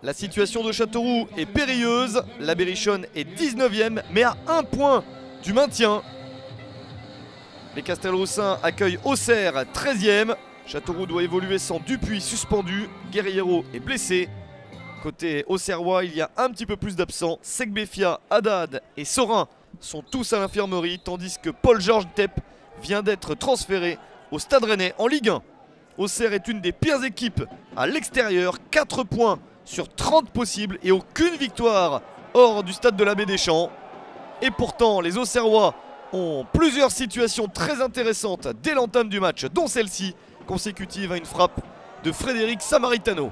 La situation de Châteauroux est périlleuse. La Berrichonne est 19ème, mais à un point du maintien. Les Castelroussins accueillent Auxerre 13ème. Châteauroux doit évoluer sans Dupuis suspendu. Guerriero est blessé. Côté Auxerrois, il y a un petit peu plus d'absents. Segbefia, Haddad et Sorin sont tous à l'infirmerie, tandis que Paul-Georges Tepp vient d'être transféré au Stade Rennais en Ligue 1. Auxerre est une des pires équipes à l'extérieur, 4 points sur 30 possibles et aucune victoire hors du stade de la Baie des Champs. Et pourtant, les Auxerrois ont plusieurs situations très intéressantes dès l'entame du match, dont celle-ci, consécutive à une frappe de Frédéric Samaritano.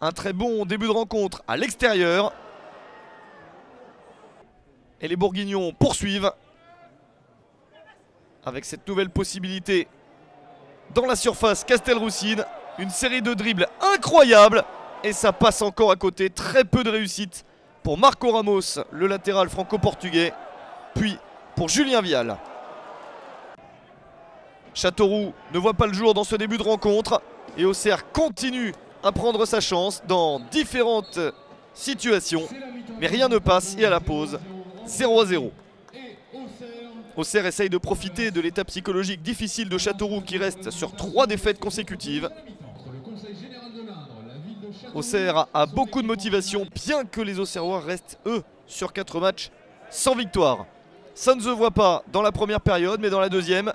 Un très bon début de rencontre à l'extérieur. Et les Bourguignons poursuivent avec cette nouvelle possibilité dans la surface Castelroussine. Une série de dribbles incroyables. Et ça passe encore à côté. Très peu de réussite pour Marco Ramos, le latéral franco-portugais. Puis pour Julien Vial. Châteauroux ne voit pas le jour dans ce début de rencontre. Et Auxerre continue à prendre sa chance dans différentes situations. Mais rien ne passe et à la pause, 0 à 0. Auxerre essaye de profiter de l'état psychologique difficile de Châteauroux qui reste sur trois défaites consécutives. Auxerre a beaucoup de motivation, bien que les Auxerrois restent, eux, sur quatre matchs sans victoire. Ça ne se voit pas dans la première période, mais dans la deuxième,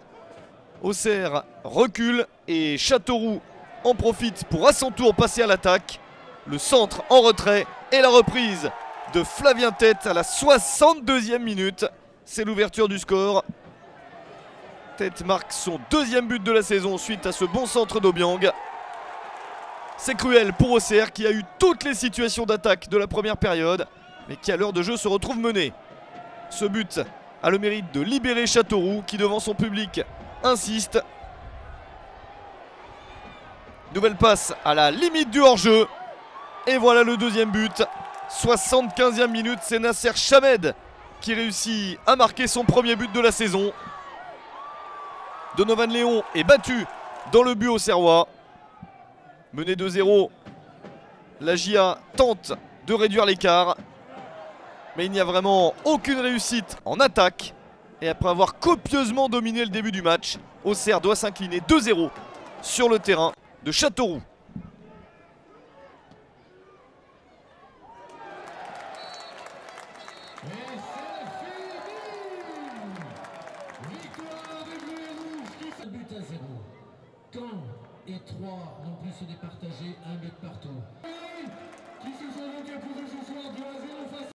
Auxerre recule et Châteauroux en profite pour à son tour passer à l'attaque. Le centre en retrait et la reprise de Flavien Tête à la 62e minute. C'est l'ouverture du score. Tête marque son deuxième but de la saison suite à ce bon centre d'Obiang. C'est cruel pour Auxerre qui a eu toutes les situations d'attaque de la première période, mais qui à l'heure de jeu se retrouve mené. Ce but a le mérite de libérer Châteauroux qui devant son public insiste. Nouvelle passe à la limite du hors-jeu. Et voilà le deuxième but. 75e minute, c'est Nasser Chamed qui réussit à marquer son premier but de la saison. Donovan Léon est battu dans le but au Serrois. Mené 2-0, la GIA tente de réduire l'écart. Mais il n'y a vraiment aucune réussite en attaque. Et après avoir copieusement dominé le début du match, Auxerre doit s'incliner 2-0 sur le terrain de Châteauroux. se départager un but partout.